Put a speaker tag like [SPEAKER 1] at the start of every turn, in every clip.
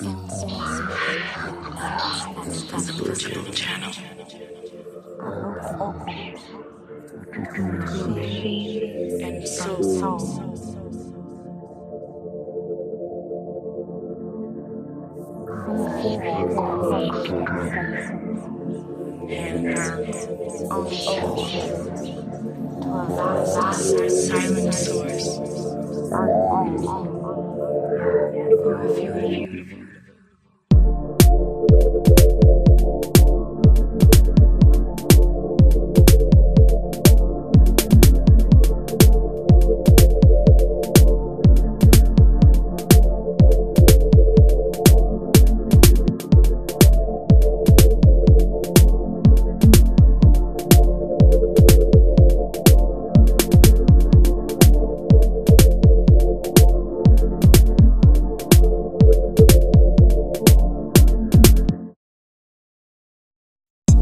[SPEAKER 1] Invisible channel. And soul. Hands on silent source. Review.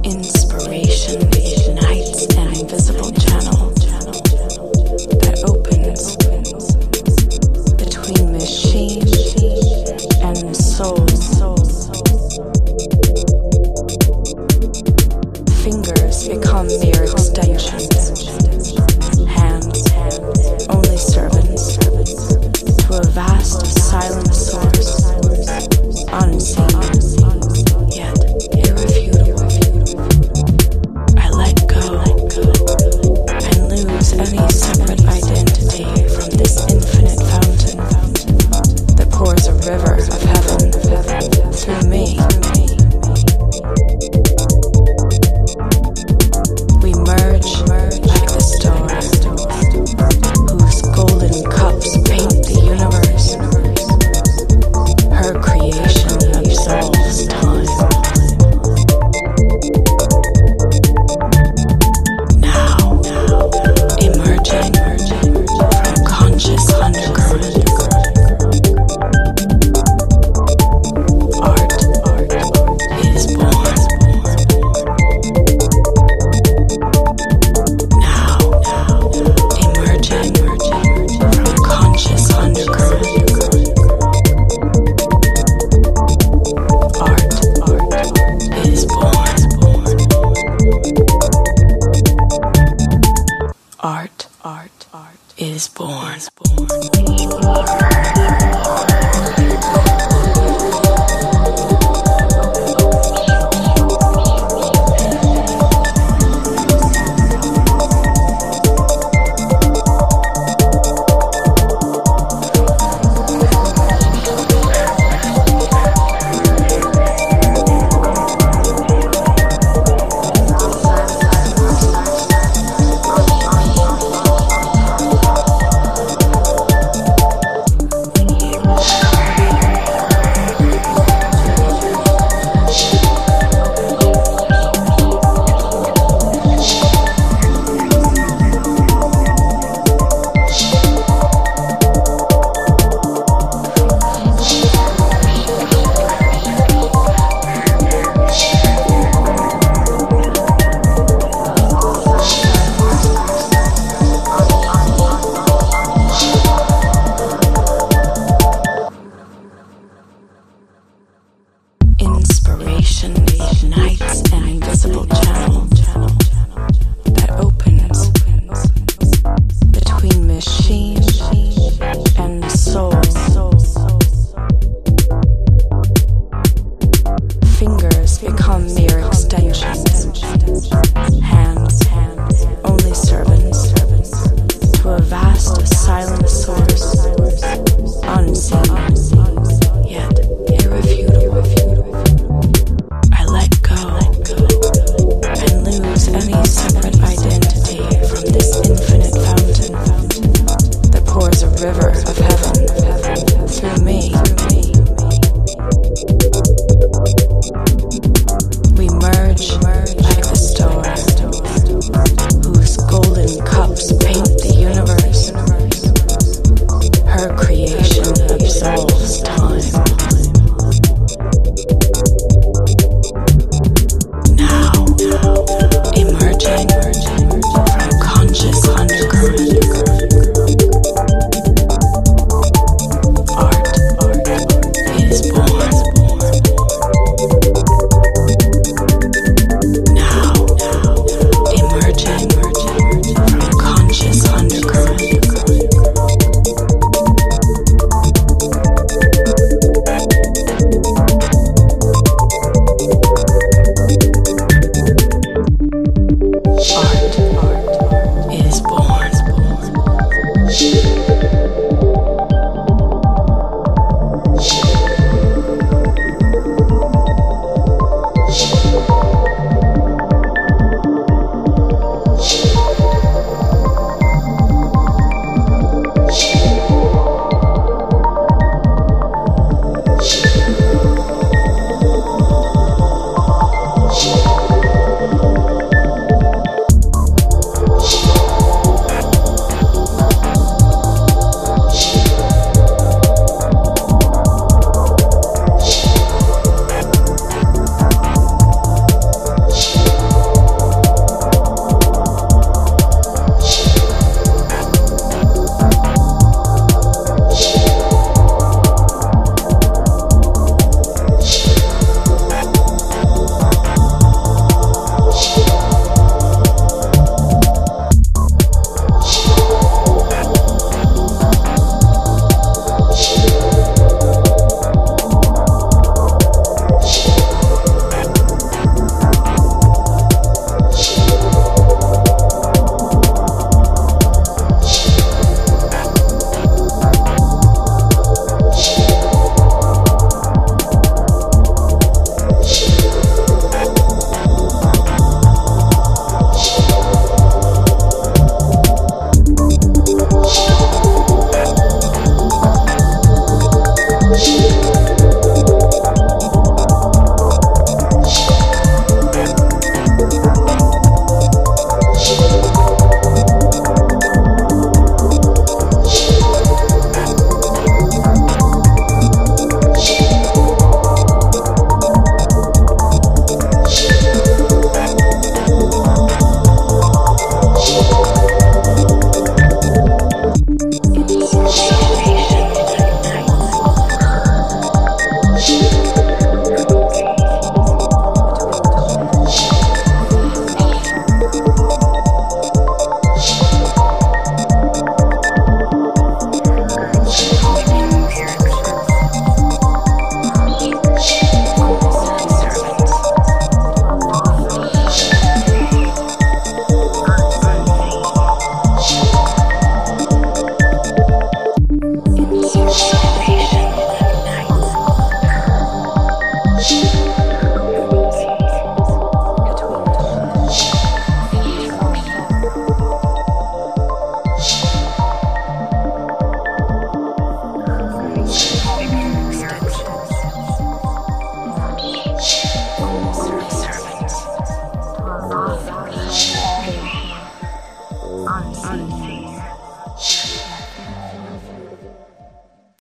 [SPEAKER 1] Inspiration ignites an invisible channel that opens between machine and soul. Fingers become mere extensions, hands only servants to a vast silent Art, art, art is born.